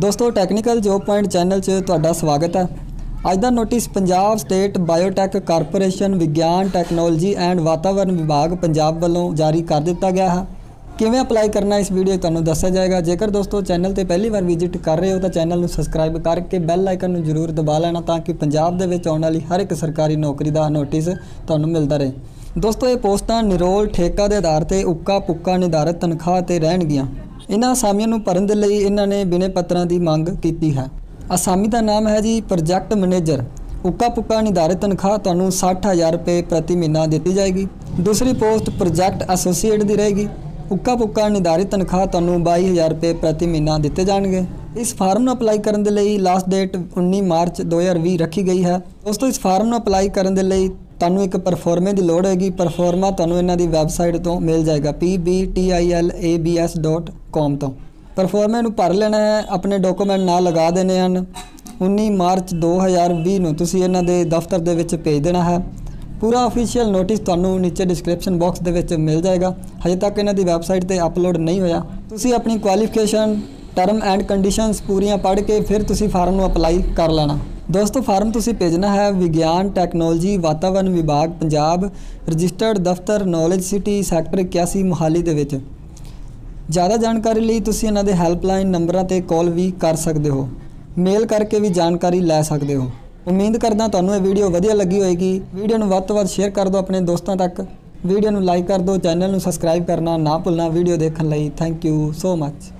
ਦੋਸਤੋ technical job point channel 'ਚ ਤੁਹਾਡਾ ਸਵਾਗਤ ਹੈ। ਅੱਜ ਦਾ notice Punjab state biotech corporation ਵਿਗਿਆਨ ਟੈਕਨੋਲੋਜੀ ਐਂਡ ਵਾਤਾਵਰਣ ਵਿਭਾਗ ਪੰਜਾਬ ਵੱਲੋਂ ਜਾਰੀ ਕਰ ਦਿੱਤਾ ਗਿਆ ਹੈ। ਕਿਵੇਂ ਅਪਲਾਈ ਕਰਨਾ ਇਸ ਵੀਡੀਓ ਤੁਹਾਨੂੰ ਦੱਸਿਆ ਜਾਏਗਾ। ਜੇਕਰ ਦੋਸਤੋ ਚੈਨਲ ਤੇ ਪਹਿਲੀ ਵਾਰ ਵਿਜ਼ਿਟ ਕਰ ਰਹੇ ਹੋ ਤਾਂ ਚੈਨਲ ਨੂੰ ਸਬਸਕ੍ਰਾਈਬ ਕਰਕੇ ਬੈਲ ਆਈਕਨ ਨੂੰ ਜ਼ਰੂਰ ਦਬਾ ਲੈਣਾ ਤਾਂ ਕਿ ਪੰਜਾਬ ਦੇ ਵਿੱਚ ਆਉਣ ਵਾਲੀ ਹਰ ਇੱਕ ਸਰਕਾਰੀ ਨੌਕਰੀ ਦਾ ਨੋਟਿਸ ਤੁਹਾਨੂੰ ਮਿਲਦਾ ਰਹੇ। ਦੋਸਤੋ, ਇਹ ਪੋਸਟਾਂ ਨਿਰੋਲ ਠੇਕਾ ਦੇ ਆਧਾਰ ਤੇ ਉੱਕਾ ਪੁੱਕਾ ਨਿਰਧਾਰਤ ਤਨਖਾਹ ਤੇ ਰਹਿਣਗੀਆਂ। ਇਹਨਾਂ ਅਸਾਮੀਆਂ ਨੂੰ ਭਰਨ ਦੇ ਲਈ ਇਹਨਾਂ ਨੇ ਬਿਨੇ ਪੱਤਰਾਂ ਦੀ ਮੰਗ ਕੀਤੀ ਹੈ। ਅਸਾਮੀ ਦਾ ਨਾਮ ਹੈ ਜੀ ਪ੍ਰੋਜੈਕਟ ਮੈਨੇਜਰ। ਉੱਕਾ ਪੁੱਕਾ ਨਿਰਧਾਰਿਤ ਤਨਖਾਹ ਤੁਹਾਨੂੰ 60000 ਰੁਪਏ ਪ੍ਰਤੀ ਮਹੀਨਾ ਦਿੱਤੀ ਜਾਏਗੀ। ਦੂਸਰੀ ਪੋਸਟ ਪ੍ਰੋਜੈਕਟ ਐਸੋਸੀਏਟ ਦੀ ਰਹੇਗੀ। ਉੱਕਾ ਪੁੱਕਾ ਨਿਰਧਾਰਿਤ ਤਨਖਾਹ ਤੁਹਾਨੂੰ 22000 ਰੁਪਏ ਪ੍ਰਤੀ ਮਹੀਨਾ ਦਿੱਤੇ ਜਾਣਗੇ। ਇਸ ਫਾਰਮ ਨੂੰ ਅਪਲਾਈ ਕਰਨ ਦੇ ਲਈ ਲਾਸਟ ਡੇਟ 19 ਮਾਰਚ 2020 ਰੱਖੀ ਗਈ ਹੈ। ਦੋਸਤੋ, ਇਸ ਫਾਰਮ ਨੂੰ ਅਪਲਾਈ ਕਰਨ ਦੇ ਲਈ ਤੁਹਾਨੂੰ ਇੱਕ ਪਰਫਾਰਮੇ ਦੀ ਲੋੜ ਹੋਏਗੀ। ਪਰਫਾਰਮਾ ਤੁਹਾਨੂੰ ਇਹਨਾਂ ਦੀ ਵੈਬਸਾਈਟ ਤੋਂ ਮਿਲ ਜਾਏਗਾ। Pbtilabs.com ਤੋਂ। ਪਰਫਾਰਮੇ ਨੂੰ ਭਰ ਲੈਣਾ ਹੈ, ਆਪਣੇ ਡਾਕੂਮੈਂਟ ਨਾਲ ਲਗਾ ਦੇਣੇ ਹਨ। 19 ਮਾਰਚ 2020 ਨੂੰ ਤੁਸੀਂ ਇਹਨਾਂ ਦੇ ਦਫ਼ਤਰ ਦੇ ਵਿੱਚ ਭੇਜ ਦੇਣਾ ਹੈ। ਪੂਰਾ ਅਫੀਸ਼ੀਅਲ ਨੋਟਿਸ ਤੁਹਾਨੂੰ ਨੀਚੇ ਡਿਸਕ੍ਰਿਪਸ਼ਨ ਬਾਕਸ ਦੇ ਵਿੱਚ ਮਿਲ ਜਾਏਗਾ। ਹਜੇ ਤੱਕ ਇਹਨਾਂ ਦੀ ਵੈਬਸਾਈਟ ਤੇ ਅਪਲੋਡ ਨਹੀਂ ਹੋਇਆ। ਤੁਸੀਂ ਆਪਣੀ ਕੁਆਲੀਫਿਕੇਸ਼ਨ ਟਰਮ ਐਂਡ ਕੰਡੀਸ਼ਨਸ ਪੂਰੀਆਂ ਪੜ੍ਹ ਕੇ ਫਿਰ ਤੁਸੀਂ ਫਾਰਮ ਨੂੰ ਅਪਲਾਈ ਕਰ ਲੈਣਾ। ਦੋਸਤੋ, ਫਾਰਮ ਤੁਸੀਂ ਭੇਜਣਾ ਹੈ ਵਿਗਿਆਨ, ਟੈਕਨੋਲੋਜੀ ਵਾਤਾਵਰਣ ਵਿਭਾਗ, ਪੰਜਾਬ, ਰਜਿਸਟਰਡ ਦਫ਼ਤਰ, ਨੌਲੇਜ ਸਿਟੀ, ਸੈਕਟਰ 81 ਮੁਹਾਲੀ ਦੇ ਵਿੱਚ। ਜ਼ਿਆਦਾ ਜਾਣਕਾਰੀ ਲਈ ਤੁਸੀਂ ਇਹਨਾਂ ਦੇ ਹੈਲਪਲਾਈਨ ਨੰਬਰਾਂ ਤੇ ਕਾਲ ਵੀ ਕਰ ਸਕਦੇ ਹੋ। ਮੇਲ ਕਰਕੇ ਵੀ ਜਾਣਕਾਰੀ ਲੈ ਸਕਦੇ ਹੋ। ਉਮੀਦ ਕਰਦਾ ਤੁਹਾਨੂੰ ਇਹ ਵੀਡੀਓ ਵਧੀਆ ਲੱਗੀ ਹੋਏਗੀ। ਵੀਡੀਓ ਨੂੰ ਵੱਧ ਤੋਂ ਵੱਧ ਸ਼ੇਅਰ ਕਰ ਦਿਓ ਆਪਣੇ ਦੋਸਤਾਂ ਤੱਕ। ਵੀਡੀਓ ਨੂੰ ਲਾਈਕ ਕਰ ਦਿਓ, ਚੈਨਲ ਨੂੰ ਸਬਸਕ੍ਰਾਈਬ ਕਰਨਾ ਨਾ ਭੁੱਲਣਾ, ਵੀਡੀਓ ਦੇਖਣ ਲਈ ਥੈਂਕ ਯੂ ਸੋ ਮੱਚ।